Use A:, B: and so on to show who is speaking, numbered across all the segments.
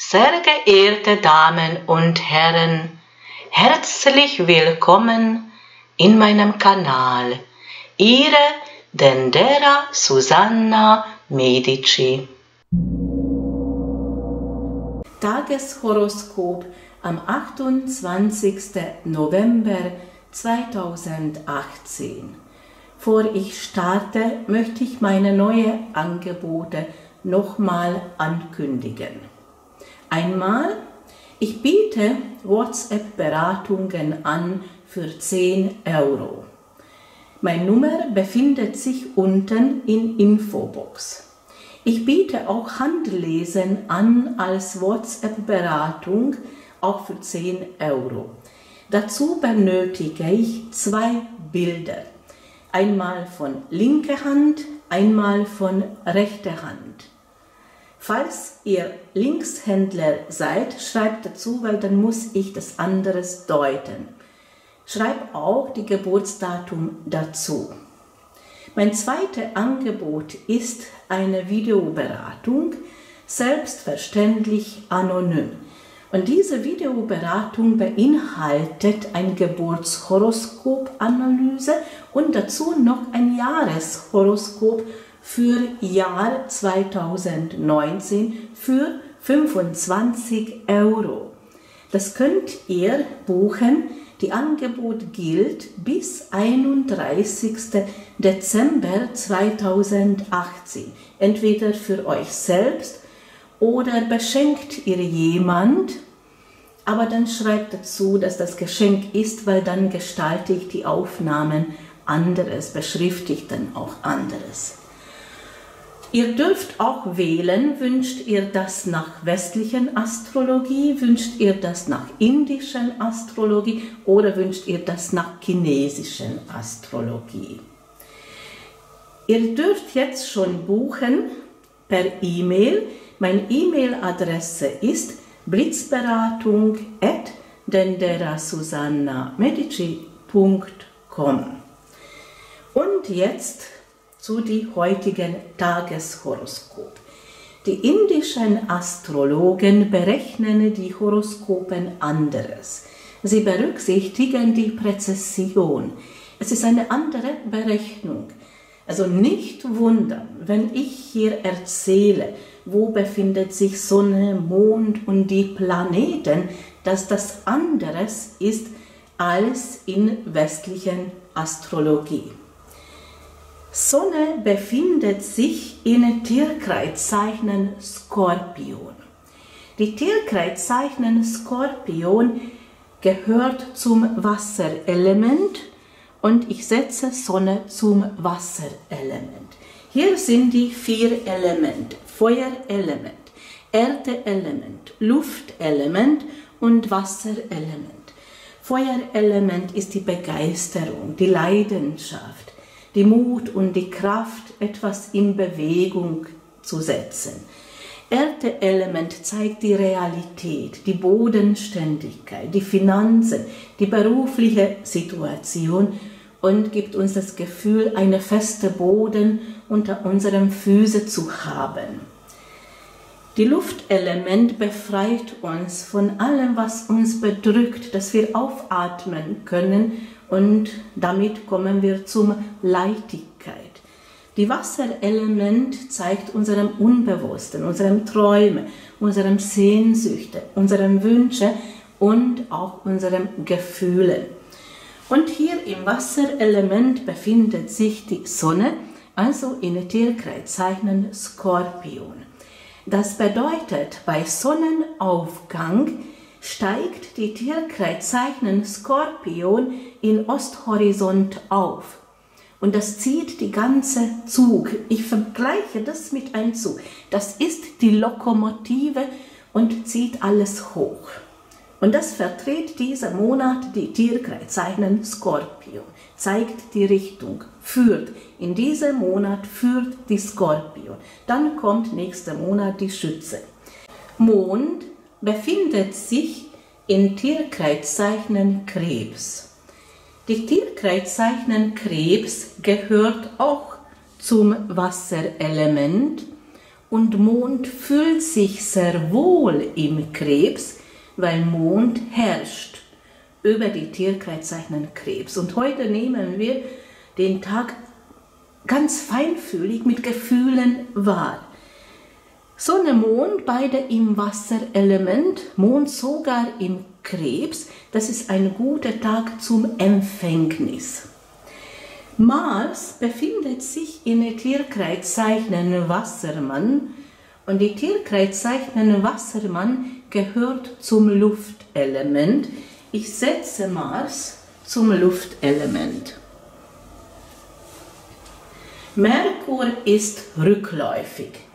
A: Sehr geehrte Damen und Herren, herzlich willkommen in meinem Kanal. Ihre Dendera Susanna Medici. Tageshoroskop am 28. November 2018. Vor ich starte, möchte ich meine neuen Angebote nochmal ankündigen. Einmal, ich biete WhatsApp-Beratungen an für 10 Euro. Meine Nummer befindet sich unten in Infobox. Ich biete auch Handlesen an als WhatsApp-Beratung, auch für 10 Euro. Dazu benötige ich zwei Bilder. Einmal von linker Hand, einmal von rechter Hand. Falls ihr Linkshändler seid, schreibt dazu, weil dann muss ich das anderes deuten. Schreibt auch die Geburtsdatum dazu. Mein zweites Angebot ist eine Videoberatung, selbstverständlich anonym. Und diese Videoberatung beinhaltet eine Geburtshoroskop-Analyse und dazu noch ein Jahreshoroskop für Jahr 2019 für 25 Euro. Das könnt ihr buchen. Die Angebot gilt bis 31. Dezember 2018. Entweder für euch selbst oder beschenkt ihr jemand, aber dann schreibt dazu, dass das Geschenk ist, weil dann gestalte ich die Aufnahmen anderes, beschriftigt dann auch anderes. Ihr dürft auch wählen, wünscht ihr das nach westlichen Astrologie, wünscht ihr das nach indischen Astrologie oder wünscht ihr das nach chinesischen Astrologie. Ihr dürft jetzt schon buchen per E-Mail. Meine E-Mail-Adresse ist blitzberatung at denderasusanna.medici.com. Und jetzt zu die heutigen Tageshoroskop. Die indischen Astrologen berechnen die Horoskopen anderes. Sie berücksichtigen die Präzision. Es ist eine andere Berechnung. Also nicht wundern, wenn ich hier erzähle, wo befindet sich Sonne, Mond und die Planeten, dass das anderes ist als in westlichen Astrologie. Sonne befindet sich in Tierkreiszeichen Skorpion. Die Tierkreiszeichen Skorpion gehört zum Wasserelement und ich setze Sonne zum Wasserelement. Hier sind die vier Elemente. Feuerelement, Erdeelement, Luftelement und Wasserelement. Feuerelement ist die Begeisterung, die Leidenschaft, die Mut und die Kraft, etwas in Bewegung zu setzen. Erdeelement zeigt die Realität, die Bodenständigkeit, die Finanzen, die berufliche Situation und gibt uns das Gefühl, eine feste Boden unter unseren Füßen zu haben. Die Luftelement befreit uns von allem, was uns bedrückt, dass wir aufatmen können und damit kommen wir zum Leichtigkeit. Die Wasserelement zeigt unserem Unbewussten, unserem Träumen, unserem Sehnsüchte, unserem Wünsche und auch unserem Gefühlen. Und hier im Wasserelement befindet sich die Sonne, also in Tierkreiszeichen Skorpion. Das bedeutet, bei Sonnenaufgang steigt die Tierkreiszeichen Skorpion in Osthorizont auf. Und das zieht die ganze Zug. Ich vergleiche das mit einem Zug. Das ist die Lokomotive und zieht alles hoch. Und das vertritt dieser Monat die Tierkreiszeichen Skorpion, zeigt die Richtung, führt. In diesem Monat führt die Skorpion. Dann kommt nächster Monat die Schütze. Mond befindet sich in Tierkreiszeichen Krebs. Die Tierkreiszeichen Krebs gehört auch zum Wasserelement und Mond fühlt sich sehr wohl im Krebs, weil Mond herrscht über die Tierkreiszeichen Krebs. Und heute nehmen wir den Tag ganz feinfühlig mit Gefühlen wahr. Sonne, Mond, beide im Wasserelement, Mond sogar im Krebs, das ist ein guter Tag zum Empfängnis. Mars befindet sich in der Tierkreiszeichen Wassermann und die Tierkreiszeichen Wassermann gehört zum Luftelement. Ich setze Mars zum Luftelement. Merkur ist rückläufig.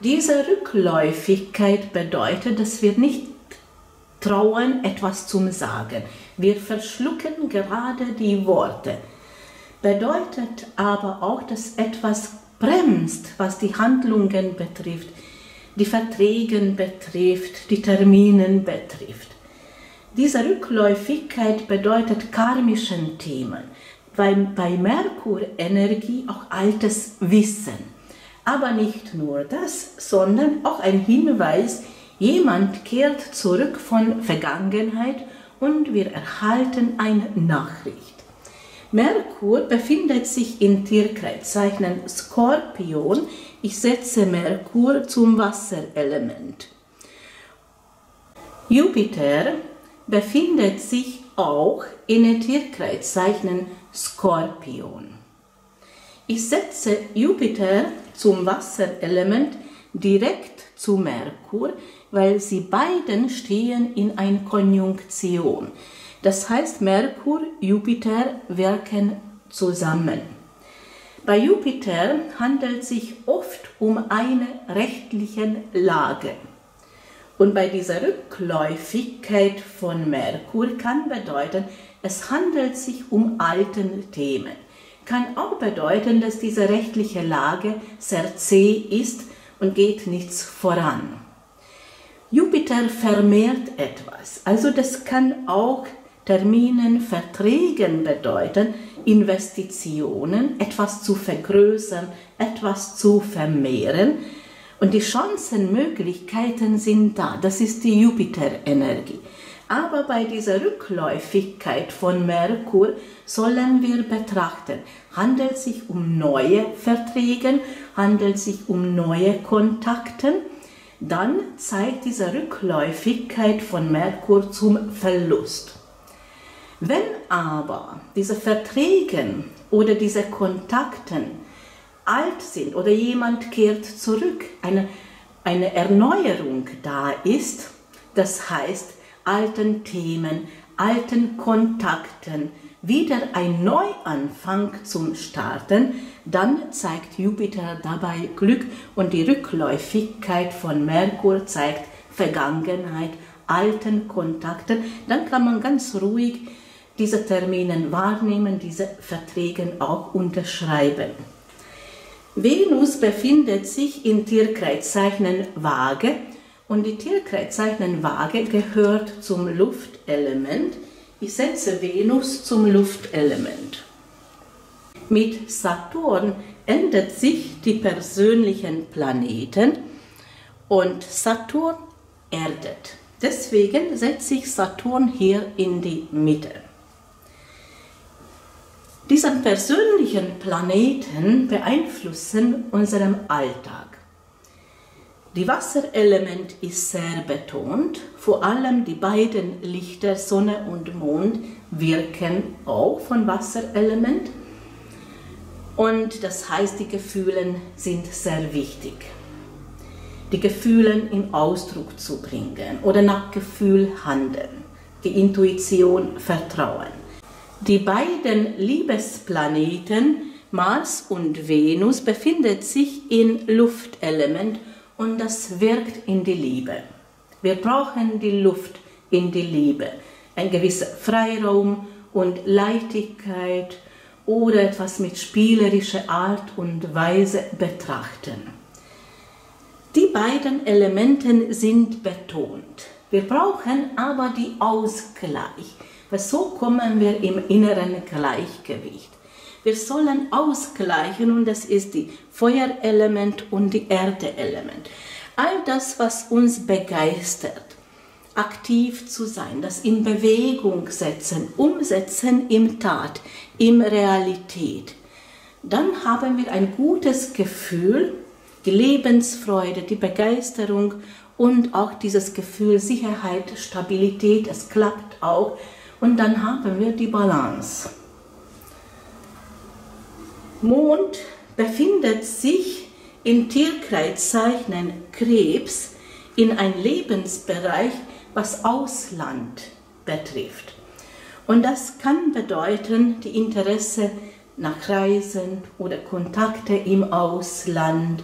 A: Diese Rückläufigkeit bedeutet, dass wir nicht trauen, etwas zu sagen. Wir verschlucken gerade die Worte. Bedeutet aber auch, dass etwas bremst, was die Handlungen betrifft, die Verträge betrifft, die Terminen betrifft. Diese Rückläufigkeit bedeutet karmischen Themen, weil bei Merkur Energie auch altes Wissen aber nicht nur das, sondern auch ein Hinweis, jemand kehrt zurück von Vergangenheit und wir erhalten eine Nachricht. Merkur befindet sich in Tierkreiszeichen Skorpion. Ich setze Merkur zum Wasserelement. Jupiter befindet sich auch in Tierkreiszeichen Skorpion. Ich setze Jupiter zum Wasserelement direkt zu Merkur, weil sie beiden stehen in einer Konjunktion. Das heißt, Merkur, Jupiter wirken zusammen. Bei Jupiter handelt es sich oft um eine rechtliche Lage. Und bei dieser Rückläufigkeit von Merkur kann bedeuten, es handelt sich um alten Themen kann auch bedeuten, dass diese rechtliche Lage sehr zäh ist und geht nichts voran. Jupiter vermehrt etwas, also das kann auch Terminen, Verträgen bedeuten, Investitionen, etwas zu vergrößern, etwas zu vermehren. Und die Chancen, Möglichkeiten sind da. Das ist die Jupiter-Energie. Aber bei dieser Rückläufigkeit von Merkur sollen wir betrachten, handelt es sich um neue Verträge, handelt es sich um neue Kontakte, dann zeigt diese Rückläufigkeit von Merkur zum Verlust. Wenn aber diese Verträge oder diese Kontakte alt sind oder jemand kehrt zurück, eine, eine Erneuerung da ist, das heißt, alten Themen, alten Kontakten wieder ein Neuanfang zum Starten, dann zeigt Jupiter dabei Glück und die Rückläufigkeit von Merkur zeigt Vergangenheit, alten Kontakten. Dann kann man ganz ruhig diese Termine wahrnehmen, diese Verträge auch unterschreiben. Venus befindet sich in Tierkreiszeichen Waage und die Tierkreiszeichen Waage gehört zum Luftelement. Ich setze Venus zum Luftelement. Mit Saturn ändert sich die persönlichen Planeten und Saturn erdet. Deswegen setze ich Saturn hier in die Mitte. Diese persönlichen Planeten beeinflussen unseren Alltag. Die Wasserelement ist sehr betont, vor allem die beiden Lichter Sonne und Mond wirken auch von Wasserelement und das heißt, die Gefühle sind sehr wichtig. Die Gefühle in Ausdruck zu bringen oder nach Gefühl handeln, die Intuition vertrauen. Die beiden Liebesplaneten Mars und Venus befinden sich in Luftelement und das wirkt in die Liebe. Wir brauchen die Luft in die Liebe, ein gewisser Freiraum und Leichtigkeit oder etwas mit spielerischer Art und Weise betrachten. Die beiden Elemente sind betont. Wir brauchen aber die Ausgleich, weil so kommen wir im inneren Gleichgewicht. Wir sollen ausgleichen und das ist die Feuerelement und die Erdeelement. All das, was uns begeistert, aktiv zu sein, das in Bewegung setzen, umsetzen im Tat, in Realität, dann haben wir ein gutes Gefühl, die Lebensfreude, die Begeisterung und auch dieses Gefühl Sicherheit, Stabilität, es klappt auch und dann haben wir die Balance. Mond befindet sich in Tierkreiszeichen Krebs in ein Lebensbereich, was Ausland betrifft. Und das kann bedeuten, die Interesse nach Reisen oder Kontakte im Ausland.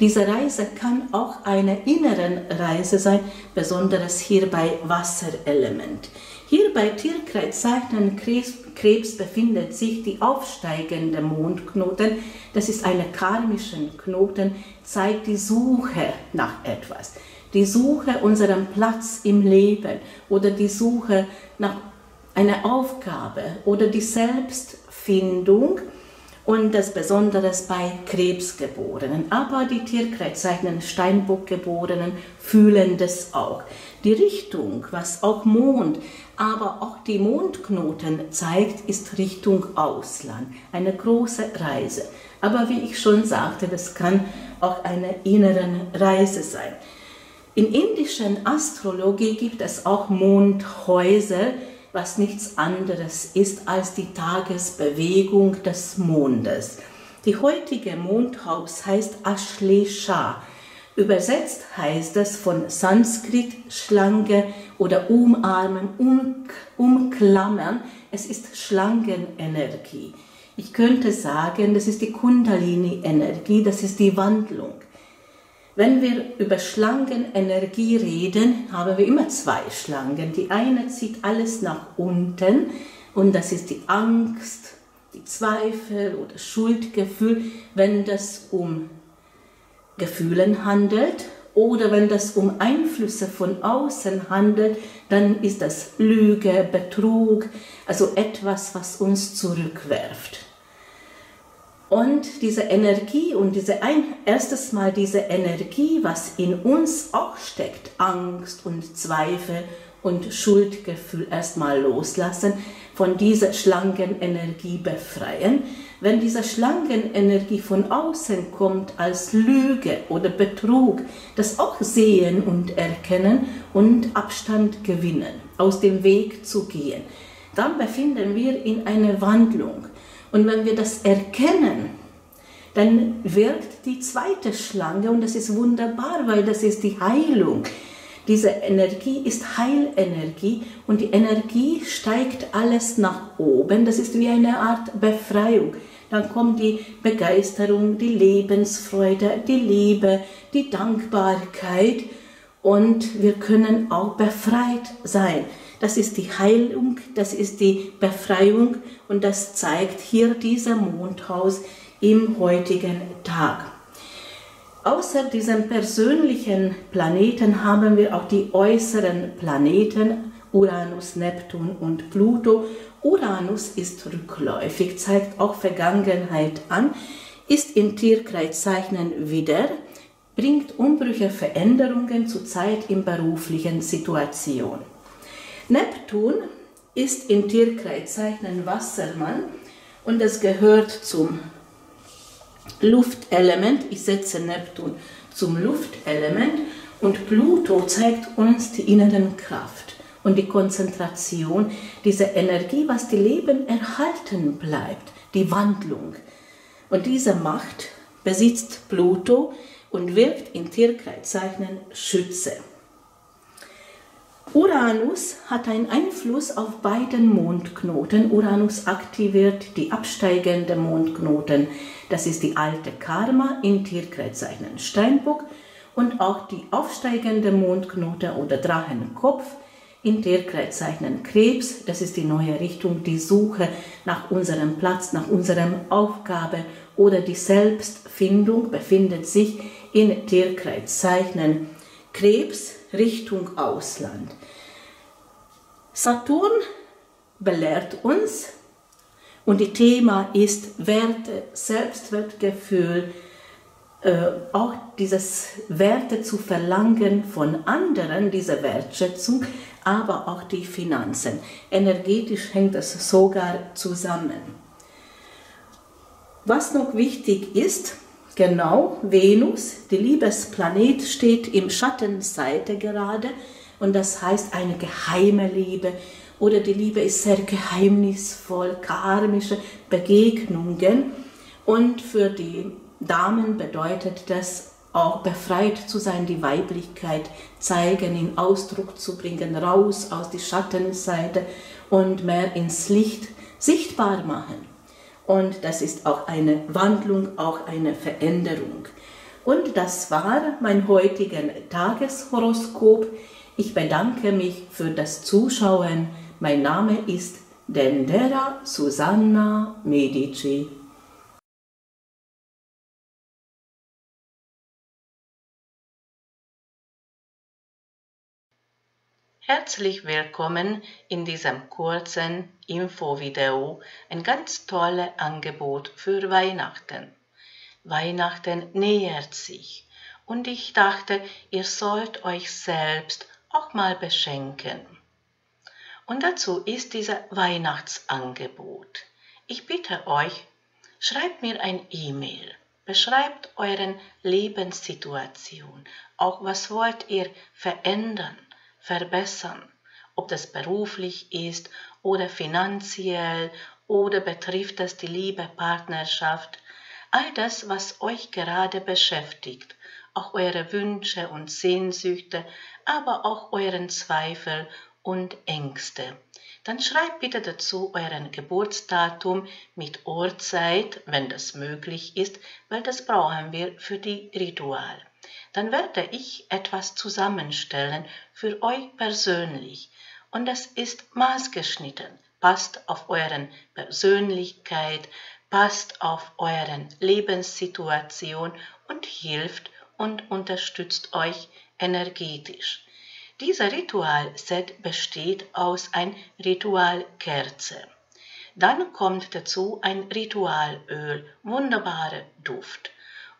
A: Diese Reise kann auch eine innere Reise sein, besonders hier bei Wasserelement. Hier bei Tierkreiszeichen Krebs befindet sich die aufsteigende Mondknoten. Das ist eine karmische Knoten, zeigt die Suche nach etwas die Suche unserem Platz im Leben oder die Suche nach einer Aufgabe oder die Selbstfindung und das Besonderes bei Krebsgeborenen. Aber die Tierkreiszeichen Steinbockgeborenen fühlen das auch. Die Richtung, was auch Mond, aber auch die Mondknoten zeigt, ist Richtung Ausland. Eine große Reise. Aber wie ich schon sagte, das kann auch eine innere Reise sein. In indischen Astrologie gibt es auch Mondhäuser, was nichts anderes ist als die Tagesbewegung des Mondes. Die heutige Mondhaus heißt Ashlesha. Übersetzt heißt es von Sanskrit Schlange oder umarmen, um, umklammern. Es ist Schlangenenergie. Ich könnte sagen, das ist die Kundalini-Energie, das ist die Wandlung. Wenn wir über Schlangenenergie reden, haben wir immer zwei Schlangen. Die eine zieht alles nach unten und das ist die Angst, die Zweifel oder Schuldgefühl, wenn das um Gefühlen handelt oder wenn das um Einflüsse von außen handelt, dann ist das Lüge, Betrug, also etwas, was uns zurückwerft. Und diese Energie und diese ein, erstes Mal diese Energie, was in uns auch steckt, Angst und Zweifel und Schuldgefühl erstmal loslassen, von dieser Schlangenenergie befreien. Wenn diese Schlangenenergie von außen kommt als Lüge oder Betrug, das auch sehen und erkennen und Abstand gewinnen, aus dem Weg zu gehen, dann befinden wir in einer Wandlung. Und wenn wir das erkennen, dann wirkt die zweite Schlange und das ist wunderbar, weil das ist die Heilung. Diese Energie ist Heilenergie und die Energie steigt alles nach oben. Das ist wie eine Art Befreiung. Dann kommt die Begeisterung, die Lebensfreude, die Liebe, die Dankbarkeit und wir können auch befreit sein. Das ist die Heilung, das ist die Befreiung und das zeigt hier dieser Mondhaus im heutigen Tag. Außer diesem persönlichen Planeten haben wir auch die äußeren Planeten Uranus, Neptun und Pluto. Uranus ist rückläufig, zeigt auch Vergangenheit an, ist in Tierkreiszeichen wieder, bringt Umbrüche, Veränderungen zurzeit in beruflichen Situationen. Neptun ist in Tierkreiszeichen Wassermann und es gehört zum Luftelement. Ich setze Neptun zum Luftelement und Pluto zeigt uns die inneren Kraft und die Konzentration, diese Energie, was die Leben erhalten bleibt, die Wandlung. Und diese Macht besitzt Pluto und wirkt in Tierkreiszeichen Schütze. Uranus hat einen Einfluss auf beiden Mondknoten. Uranus aktiviert die absteigende Mondknoten. Das ist die alte Karma in Tierkreiszeichen Steinbock und auch die aufsteigende Mondknote oder Drachenkopf in Tierkreiszeichen Krebs. Das ist die neue Richtung, die Suche nach unserem Platz, nach unserer Aufgabe oder die Selbstfindung befindet sich in Tierkreiszeichen Krebs Richtung Ausland. Saturn belehrt uns Und das Thema ist Werte, Selbstwertgefühl, äh, auch dieses Werte zu verlangen von anderen, diese Wertschätzung, aber auch die Finanzen. Energetisch hängt es sogar zusammen. Was noch wichtig ist, genau, Venus, die Liebesplanet, steht im Schattenseite gerade und das heißt eine geheime Liebe oder die Liebe ist sehr geheimnisvoll, karmische Begegnungen und für die Damen bedeutet das auch befreit zu sein, die Weiblichkeit zeigen, in Ausdruck zu bringen, raus aus der Schattenseite und mehr ins Licht sichtbar machen. Und das ist auch eine Wandlung, auch eine Veränderung. Und das war mein heutiger Tageshoroskop. Ich bedanke mich für das Zuschauen. Mein Name ist Dendera Susanna Medici. Herzlich willkommen in diesem kurzen Infovideo. Ein ganz tolles Angebot für Weihnachten. Weihnachten nähert sich und ich dachte, ihr sollt euch selbst auch mal beschenken. Und dazu ist dieses Weihnachtsangebot. Ich bitte euch, schreibt mir ein E-Mail, beschreibt euren Lebenssituation, auch was wollt ihr verändern verbessern, ob das beruflich ist oder finanziell oder betrifft das die Liebe, Partnerschaft, all das, was euch gerade beschäftigt, auch eure Wünsche und Sehnsüchte, aber auch euren Zweifel und Ängste. Dann schreibt bitte dazu euren Geburtsdatum mit Uhrzeit, wenn das möglich ist, weil das brauchen wir für die Ritual dann werde ich etwas zusammenstellen für euch persönlich und es ist maßgeschnitten, passt auf euren Persönlichkeit, passt auf euren Lebenssituation und hilft und unterstützt euch energetisch. Dieser Ritualset besteht aus ein Ritualkerze. Dann kommt dazu ein Ritualöl, wunderbarer Duft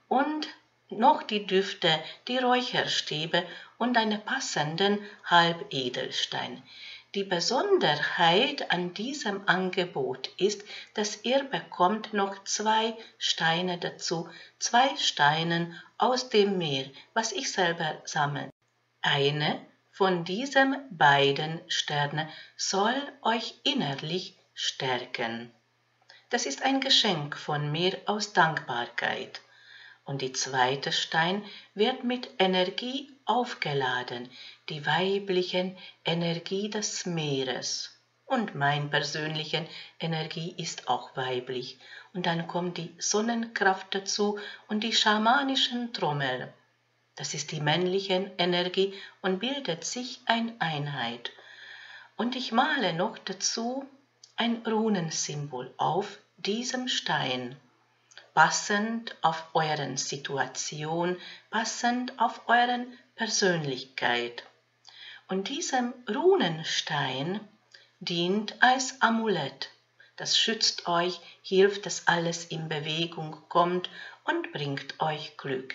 A: und noch die Düfte, die Räucherstäbe und einen passenden Halbedelstein. Die Besonderheit an diesem Angebot ist, dass ihr bekommt noch zwei Steine dazu, zwei Steine aus dem Meer, was ich selber sammle. Eine von diesen beiden Sternen soll euch innerlich stärken. Das ist ein Geschenk von mir aus Dankbarkeit und die zweite Stein wird mit Energie aufgeladen, die weiblichen Energie des Meeres. Und mein persönlichen Energie ist auch weiblich. Und dann kommt die Sonnenkraft dazu und die schamanischen Trommel. Das ist die männliche Energie und bildet sich eine Einheit. Und ich male noch dazu ein Runensymbol auf diesem Stein passend auf euren Situation, passend auf euren Persönlichkeit. Und diesem Runenstein dient als Amulett. Das schützt euch, hilft, dass alles in Bewegung kommt und bringt euch Glück.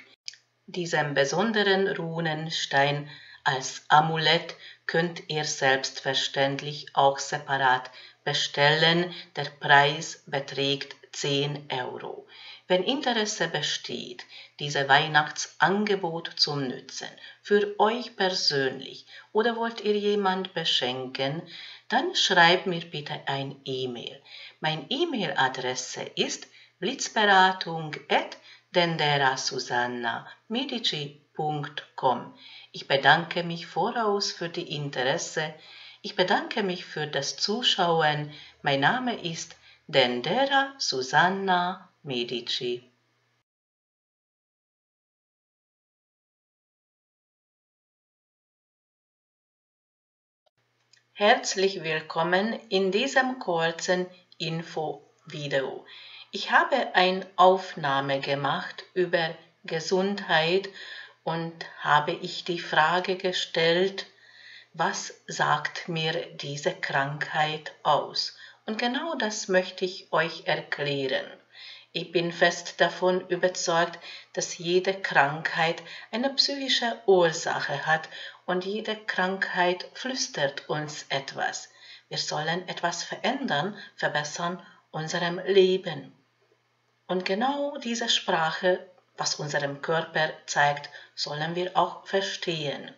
A: Diesem besonderen Runenstein als Amulett könnt ihr selbstverständlich auch separat bestellen. Der Preis beträgt 10 Euro. Wenn Interesse besteht, dieses Weihnachtsangebot zu nutzen, für euch persönlich oder wollt ihr jemand beschenken, dann schreibt mir bitte ein E-Mail. Meine E-Mail-Adresse ist blitzberatung@denderasusanna.medici.com. Ich bedanke mich voraus für die Interesse. Ich bedanke mich für das Zuschauen. Mein Name ist Dendera Susanna Medici. Herzlich willkommen in diesem kurzen Info-Video. Ich habe eine Aufnahme gemacht über Gesundheit und habe ich die Frage gestellt, was sagt mir diese Krankheit aus? Und genau das möchte ich euch erklären. Ich bin fest davon überzeugt, dass jede Krankheit eine psychische Ursache hat und jede Krankheit flüstert uns etwas. Wir sollen etwas verändern, verbessern unserem Leben. Und genau diese Sprache, was unserem Körper zeigt, sollen wir auch verstehen.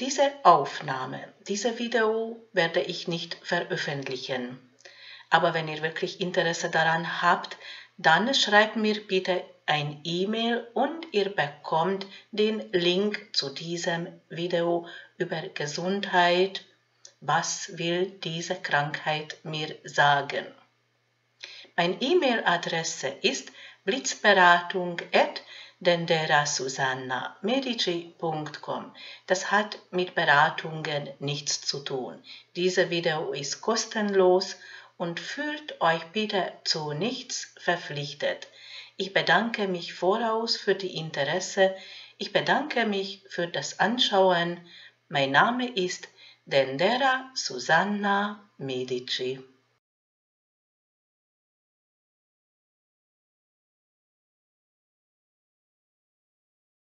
A: Diese Aufnahme, diese Video werde ich nicht veröffentlichen. Aber wenn ihr wirklich Interesse daran habt, dann schreibt mir bitte ein E-Mail und ihr bekommt den Link zu diesem Video über Gesundheit. Was will diese Krankheit mir sagen? Meine E-Mail-Adresse ist blitzberatung.denderasusanna.medici.com. Das hat mit Beratungen nichts zu tun. Diese Video ist kostenlos und fühlt euch bitte zu nichts verpflichtet. Ich bedanke mich voraus für die Interesse. Ich bedanke mich für das Anschauen. Mein Name ist Dendera Susanna Medici.